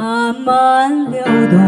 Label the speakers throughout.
Speaker 1: 慢慢流动。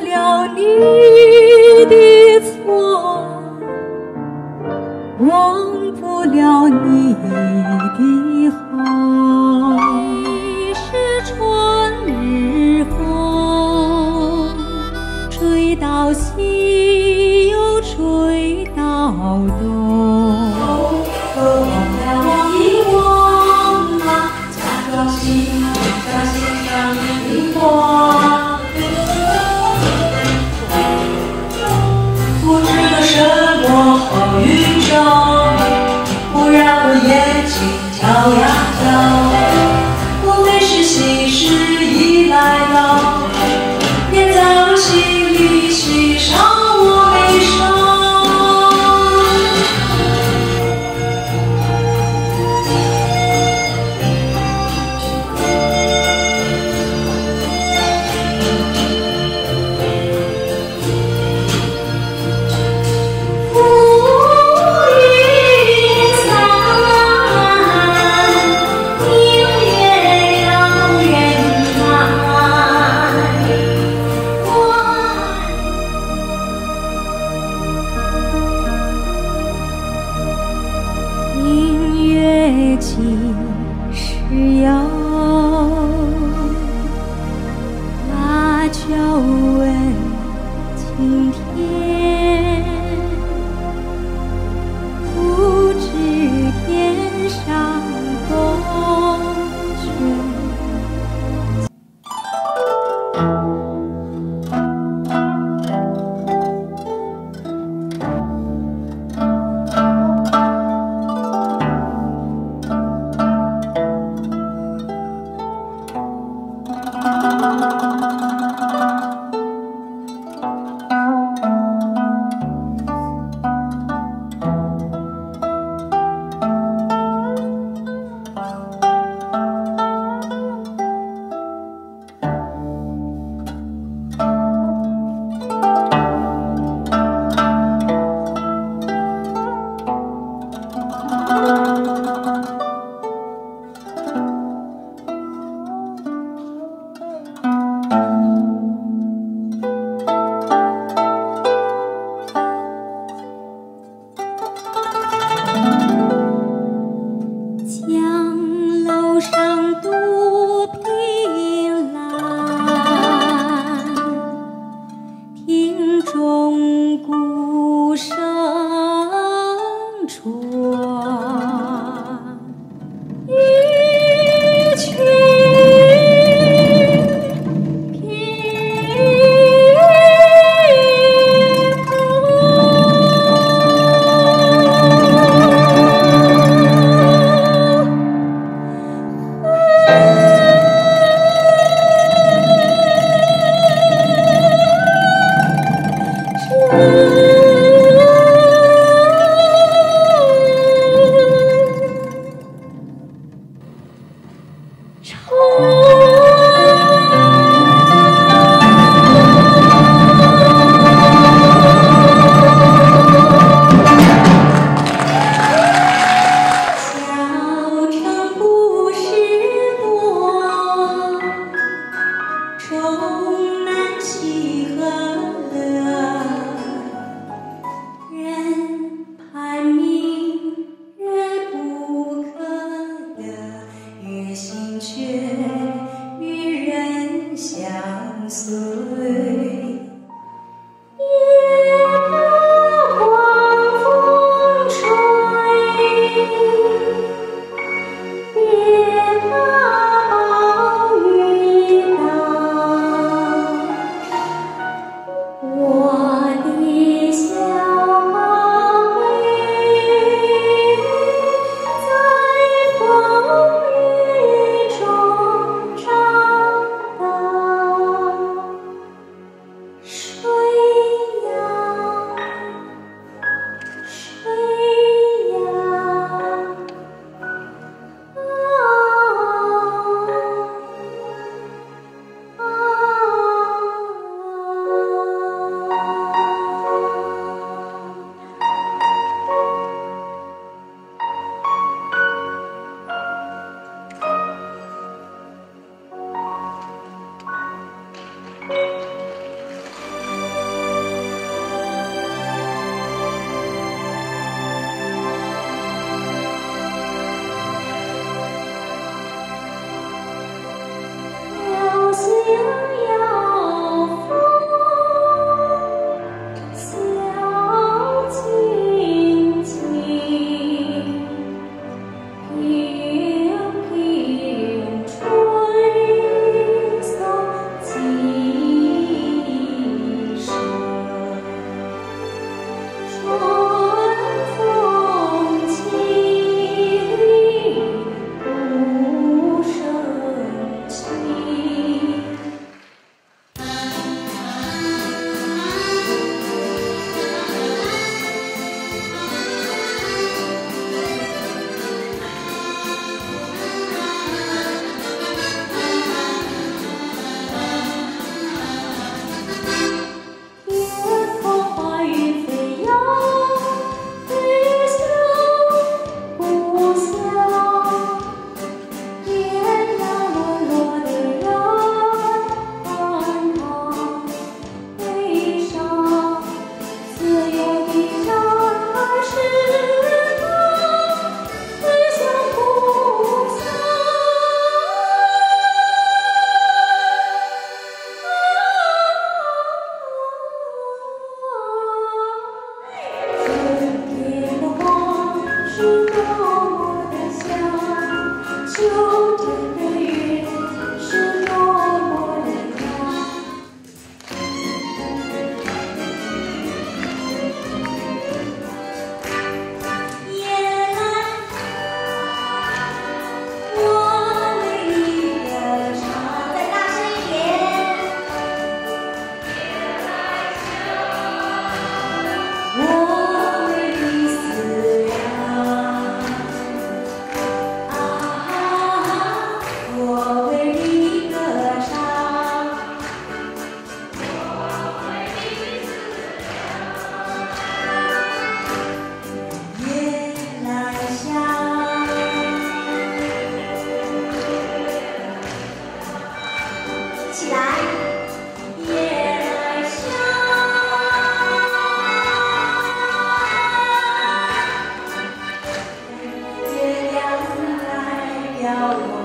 Speaker 2: 了你的情。要我。